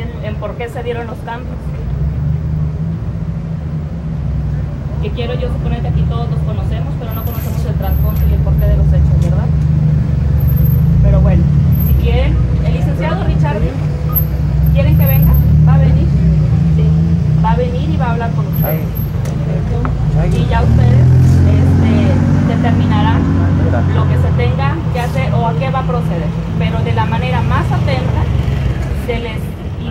en, en por qué se dieron los cambios. Que quiero yo suponer que aquí todos los conocemos, pero no conocemos el trasfondo y el porqué de los hechos, ¿verdad? Pero bueno, si quieren, el licenciado Richard, ¿quieren que venga? ¿Va a venir? Sí. Va a venir y va a hablar con ustedes. Y ya ustedes este, determinarán lo que se tenga que hacer o a qué va a proceder. Pero de la manera más atenta se les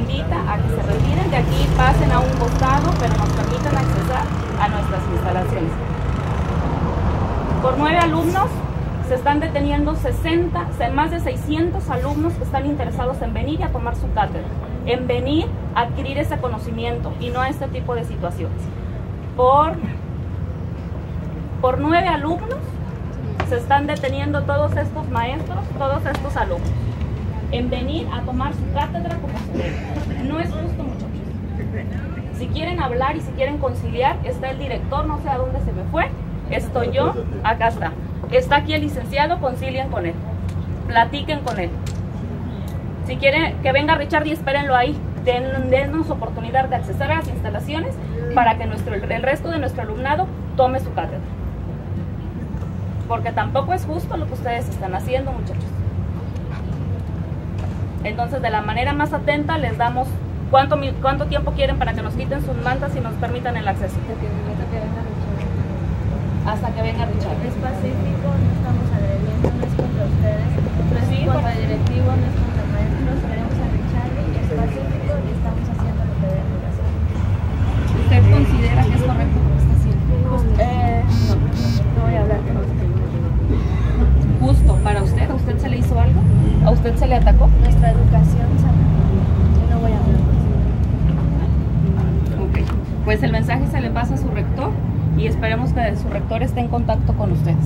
invita a que se retiren de aquí, pasen a un costado, pero nos permitan accesar a nuestras instalaciones. Por nueve alumnos se están deteniendo 60, se- más de 600 alumnos que están interesados en venir y a tomar su cátedra, en venir a adquirir ese conocimiento y no a este tipo de situaciones. Por, por nueve alumnos se están deteniendo todos estos maestros, todos estos alumnos, en venir a tomar su cátedra como se debe. No es justo, muchachos. Si quieren hablar y si quieren conciliar, está el director, no sé a dónde se me fue, estoy yo, acá está. Está aquí el licenciado, concilien con él, platiquen con él. Si quieren que venga Richard y espérenlo ahí, den, dennos oportunidad de accesar a las instalaciones para que el resto de nuestro alumnado tome su cátedra. Porque tampoco es justo lo que ustedes están haciendo, muchachos. Entonces, de la manera más atenta, les damos cuánto, cuánto tiempo quieren para que nos quiten sus mantas y nos permitan el acceso. Hasta que venga Richard. Es pacífico, no estamos agrediendo, no es contra ustedes, no es Sí, contra por- el directivo, no es contra maestros, queremos a Richard y es pacífico y estamos haciendo lo que debemos hacer. ¿Usted considera que es correcto lo que está haciendo? Eh, no, no voy a hablar con usted. Justo para usted, ¿a usted se le hizo algo? ¿A usted se le atacó? Nuestra educación, sabe, yo no voy a hablar. Ok. Pues el mensaje se le pasa a su rector y esperemos que su rector esté en contacto con ustedes.